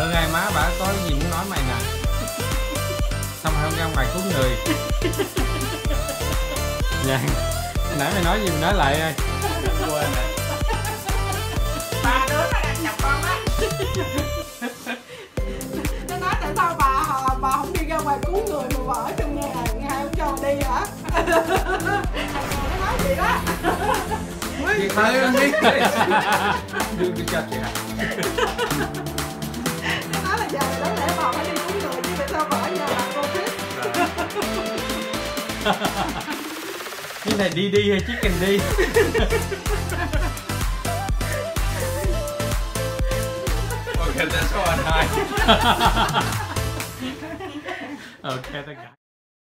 Hương ai má bà có gì muốn nói mày nè. Xong không ra ngoài cứu người. Dạ. Nãy mày nói gì mày nói lại ơi. Quên rồi ba đứa nó đang chọc con á. Nó nói tại sao bà bà không đi ra ngoài cứu người mà bà ở trong nhà ngày không cho đi hả? Nó nói vậy đó. Chị khai lên đi cái cho chị Cái này đi đi hay chicken đi? Ok that's all I Ok tất cả